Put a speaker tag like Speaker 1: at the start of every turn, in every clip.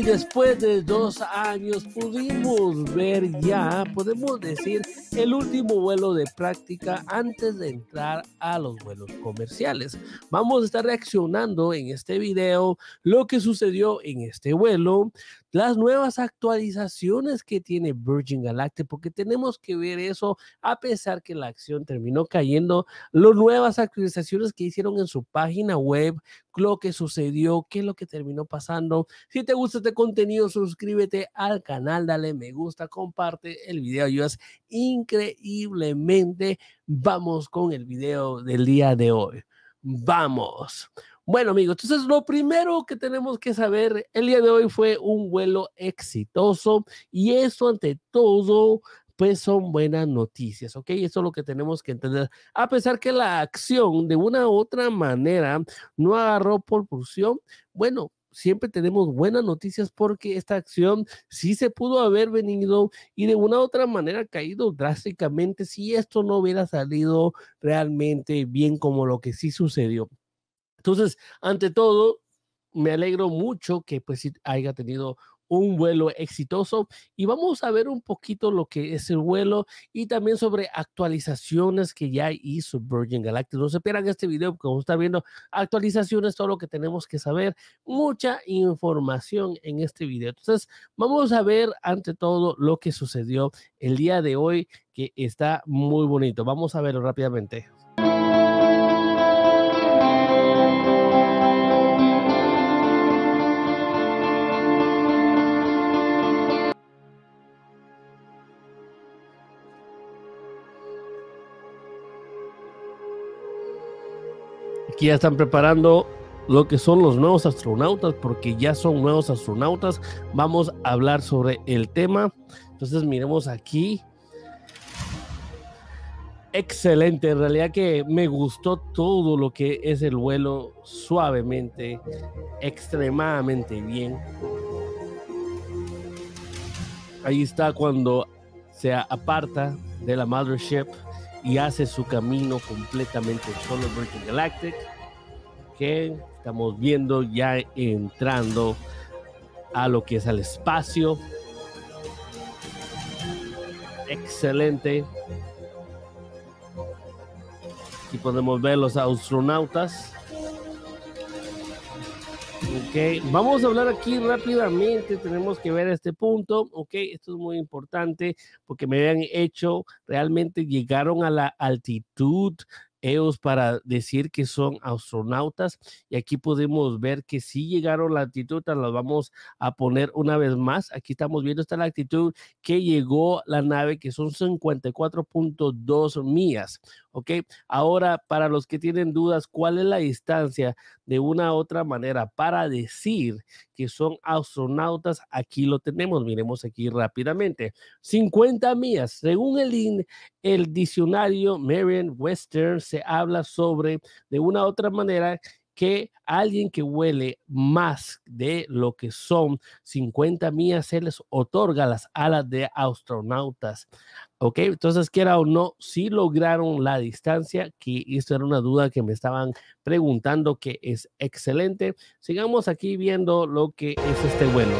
Speaker 1: hoy, después de dos años, pudimos ver ya, podemos decir, el último vuelo de práctica antes de entrar a los vuelos comerciales. Vamos a estar reaccionando en este video lo que sucedió en este vuelo, las nuevas actualizaciones que tiene Virgin Galactic, porque tenemos que ver eso a pesar que la acción terminó cayendo, las nuevas actualizaciones que hicieron en su página web, lo que sucedió, qué es lo que terminó pasando. Si te gusta este contenido, suscríbete al canal, dale me gusta, comparte el video, ayudas increíblemente. Vamos con el video del día de hoy. Vamos. Bueno, amigos, entonces lo primero que tenemos que saber el día de hoy fue un vuelo exitoso y eso ante todo pues son buenas noticias, ¿ok? Eso es lo que tenemos que entender. A pesar que la acción de una u otra manera no agarró propulsión, bueno, siempre tenemos buenas noticias porque esta acción sí se pudo haber venido y de una u otra manera caído drásticamente si esto no hubiera salido realmente bien como lo que sí sucedió. Entonces, ante todo, me alegro mucho que pues haya tenido un vuelo exitoso y vamos a ver un poquito lo que es el vuelo y también sobre actualizaciones que ya hizo Virgin Galactic. No se pierdan este video porque vamos a viendo actualizaciones, todo lo que tenemos que saber, mucha información en este video. Entonces, vamos a ver ante todo lo que sucedió el día de hoy que está muy bonito. Vamos a verlo rápidamente. Ya están preparando lo que son los nuevos astronautas, porque ya son nuevos astronautas. Vamos a hablar sobre el tema. Entonces, miremos aquí. Excelente, en realidad que me gustó todo lo que es el vuelo suavemente, extremadamente bien. Ahí está cuando se aparta de la mothership y hace su camino completamente solo Virgin Galactic que estamos viendo ya entrando a lo que es el espacio. Excelente. Y podemos ver los astronautas Ok, vamos a hablar aquí rápidamente, tenemos que ver este punto, ok, esto es muy importante porque me habían hecho, realmente llegaron a la altitud ellos para decir que son astronautas y aquí podemos ver que si llegaron la altitud, la vamos a poner una vez más. Aquí estamos viendo esta la altitud que llegó la nave que son 54.2 millas. ¿ok? Ahora, para los que tienen dudas, ¿cuál es la distancia de una u otra manera para decir que son astronautas? Aquí lo tenemos, miremos aquí rápidamente. 50 millas, según el, el diccionario Merriam Western, se habla sobre de una u otra manera que alguien que huele más de lo que son 50 millas se les otorga las alas de astronautas. Ok, entonces quiera o no, si lograron la distancia, que esto era una duda que me estaban preguntando, que es excelente. Sigamos aquí viendo lo que es este vuelo.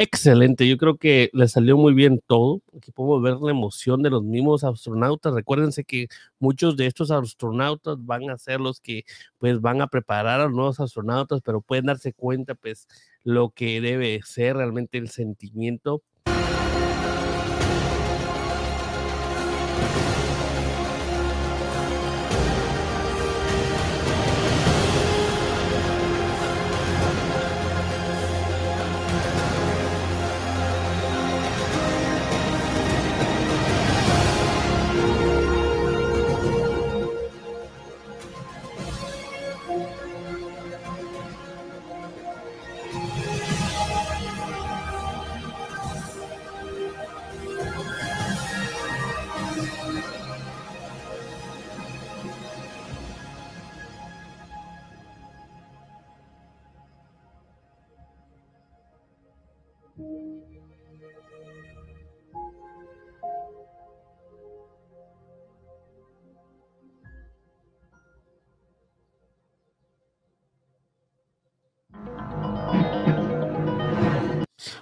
Speaker 1: Excelente, yo creo que le salió muy bien todo. Aquí podemos ver la emoción de los mismos astronautas. Recuérdense que muchos de estos astronautas van a ser los que pues van a preparar a los nuevos astronautas, pero pueden darse cuenta pues lo que debe ser realmente el sentimiento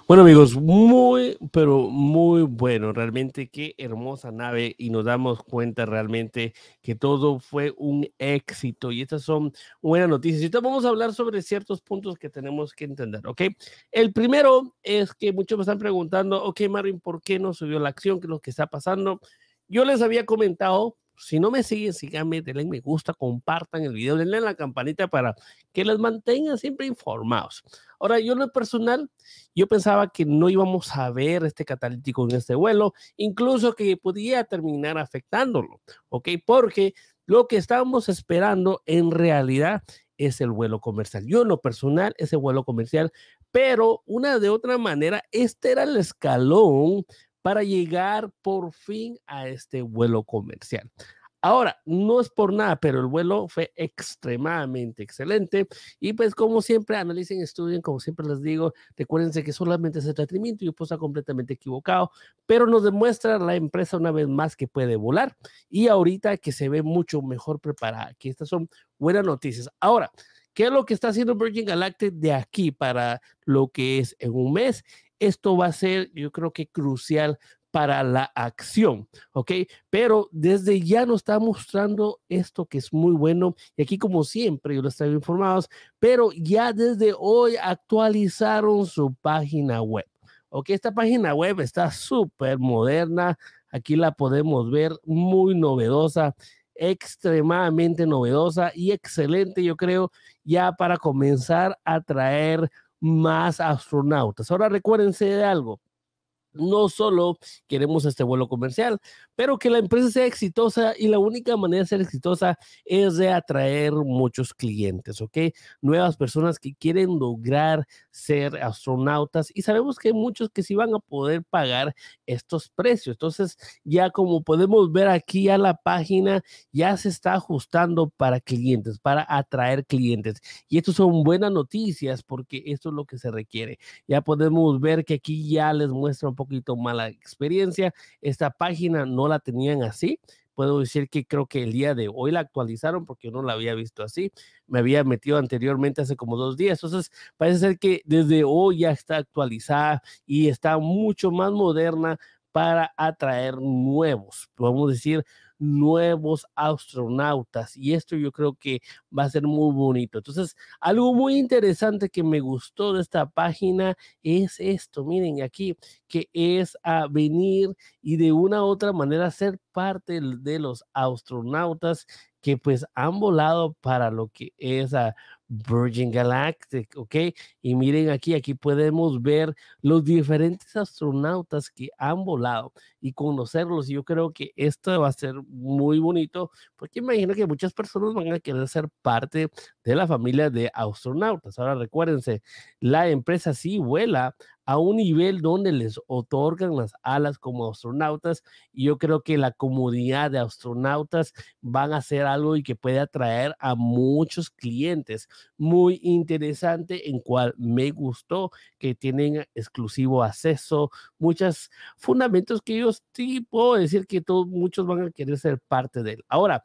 Speaker 1: Bueno amigos, muy, pero muy bueno, realmente qué hermosa nave y nos damos cuenta realmente que todo fue un éxito y estas son buenas noticias. Y vamos a hablar sobre ciertos puntos que tenemos que entender, ¿ok? El primero es que muchos me están preguntando, ok Marvin, ¿por qué no subió la acción? ¿Qué es lo que está pasando? Yo les había comentado si no me siguen, síganme, denle me gusta, compartan el video, denle la campanita para que les mantengan siempre informados. Ahora, yo en lo personal, yo pensaba que no íbamos a ver este catalítico en este vuelo, incluso que podía terminar afectándolo, ¿ok? Porque lo que estábamos esperando en realidad es el vuelo comercial. Yo en lo personal, ese vuelo comercial, pero una de otra manera, este era el escalón para llegar por fin a este vuelo comercial. Ahora, no es por nada, pero el vuelo fue extremadamente excelente. Y pues como siempre, analicen, estudien, como siempre les digo, recuérdense que solamente es entretenimiento, yo puedo estar completamente equivocado, pero nos demuestra la empresa una vez más que puede volar y ahorita que se ve mucho mejor preparada, que estas son buenas noticias. Ahora, ¿qué es lo que está haciendo Virgin Galactic de aquí para lo que es en un mes? esto va a ser, yo creo que crucial para la acción, ¿ok? Pero desde ya nos está mostrando esto que es muy bueno y aquí como siempre yo les traigo informados, pero ya desde hoy actualizaron su página web, ¿ok? Esta página web está súper moderna, aquí la podemos ver muy novedosa, extremadamente novedosa y excelente, yo creo, ya para comenzar a traer más astronautas. Ahora recuérdense de algo. No solo queremos este vuelo comercial, pero que la empresa sea exitosa y la única manera de ser exitosa es de atraer muchos clientes, ¿ok? Nuevas personas que quieren lograr ser astronautas y sabemos que hay muchos que sí van a poder pagar estos precios. Entonces, ya como podemos ver aquí a la página, ya se está ajustando para clientes, para atraer clientes. Y esto son buenas noticias porque esto es lo que se requiere. Ya podemos ver que aquí ya les muestra un poquito mala experiencia. Esta página no la tenían así. Puedo decir que creo que el día de hoy la actualizaron porque yo no la había visto así. Me había metido anteriormente hace como dos días. Entonces, parece ser que desde hoy ya está actualizada y está mucho más moderna para atraer nuevos, podemos decir, nuevos astronautas. Y esto yo creo que va a ser muy bonito. Entonces, algo muy interesante que me gustó de esta página es esto. Miren aquí, que es a venir y de una u otra manera ser parte de los astronautas que pues han volado para lo que es a Virgin Galactic, ¿ok? Y miren aquí, aquí podemos ver los diferentes astronautas que han volado y conocerlos. Y yo creo que esto va a ser muy bonito porque imagino que muchas personas van a querer ser parte de la familia de astronautas. Ahora recuérdense, la empresa sí vuela a un nivel donde les otorgan las alas como astronautas y yo creo que la comunidad de astronautas van a ser algo y que puede atraer a muchos clientes. Muy interesante en cual me gustó que tienen exclusivo acceso, muchos fundamentos que yo sí puedo decir que todos muchos van a querer ser parte de él. Ahora,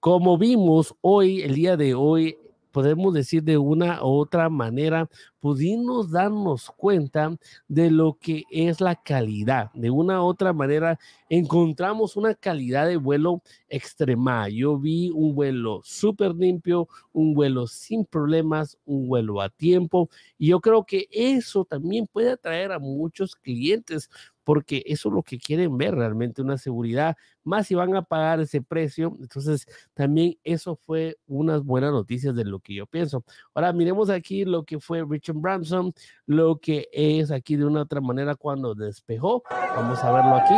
Speaker 1: como vimos hoy, el día de hoy, podemos decir de una u otra manera, pudimos darnos cuenta de lo que es la calidad. De una u otra manera, encontramos una calidad de vuelo extrema. Yo vi un vuelo súper limpio, un vuelo sin problemas, un vuelo a tiempo. Y yo creo que eso también puede atraer a muchos clientes porque eso es lo que quieren ver realmente, una seguridad, más si van a pagar ese precio. Entonces, también eso fue unas buenas noticias de lo que yo pienso. Ahora, miremos aquí lo que fue Richard Branson, lo que es aquí de una otra manera cuando despejó. Vamos a verlo aquí.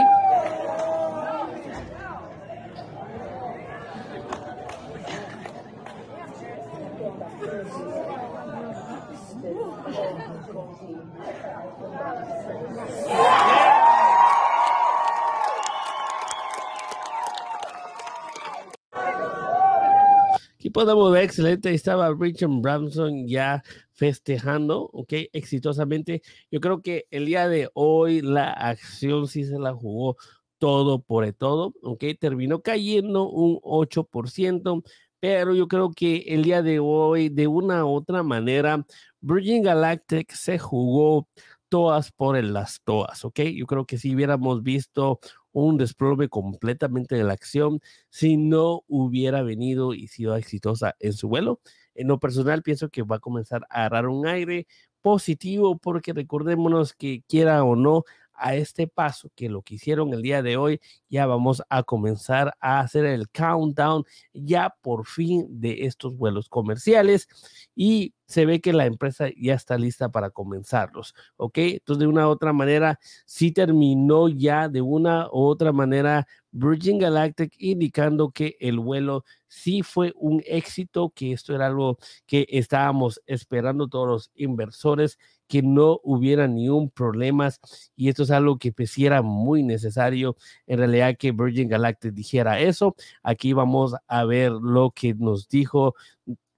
Speaker 1: Podemos ver, excelente, estaba Richard Branson ya festejando, ok, exitosamente. Yo creo que el día de hoy la acción sí se la jugó todo por todo, ok, terminó cayendo un 8%, pero yo creo que el día de hoy, de una u otra manera, Virgin Galactic se jugó todas por el las toas, ¿ok? Yo creo que si hubiéramos visto un desplome completamente de la acción si no hubiera venido y sido exitosa en su vuelo. En lo personal, pienso que va a comenzar a agarrar un aire positivo porque recordémonos que quiera o no, a este paso que lo que hicieron el día de hoy, ya vamos a comenzar a hacer el countdown ya por fin de estos vuelos comerciales y se ve que la empresa ya está lista para comenzarlos, ¿ok? Entonces, de una u otra manera, sí terminó ya de una u otra manera Virgin Galactic indicando que el vuelo sí fue un éxito, que esto era algo que estábamos esperando todos los inversores, que no hubiera ni un problema y esto es algo que pues, era muy necesario en realidad que Virgin Galactic dijera eso. Aquí vamos a ver lo que nos dijo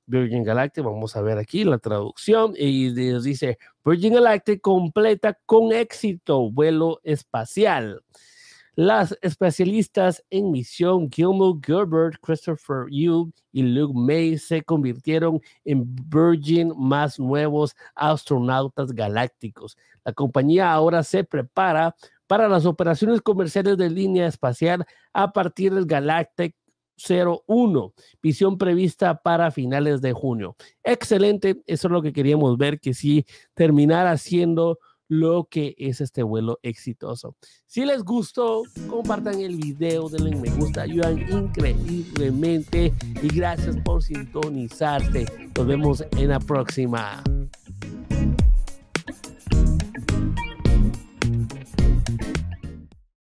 Speaker 1: Virgin Galactic. Vamos a ver aquí la traducción y nos dice Virgin Galactic completa con éxito vuelo espacial. Las especialistas en misión Gilmo Gerbert, Christopher Yu y Luke May se convirtieron en Virgin más nuevos astronautas galácticos. La compañía ahora se prepara para las operaciones comerciales de línea espacial a partir del Galactic 01, visión prevista para finales de junio. Excelente, eso es lo que queríamos ver, que si terminara siendo lo que es este vuelo exitoso. Si les gustó, compartan el video, denle me gusta, ayudan increíblemente y gracias por sintonizarte. Nos vemos en la próxima.